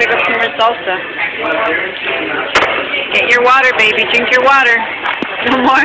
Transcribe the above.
pick up some more salsa. Get your water, baby. Drink your water. No more.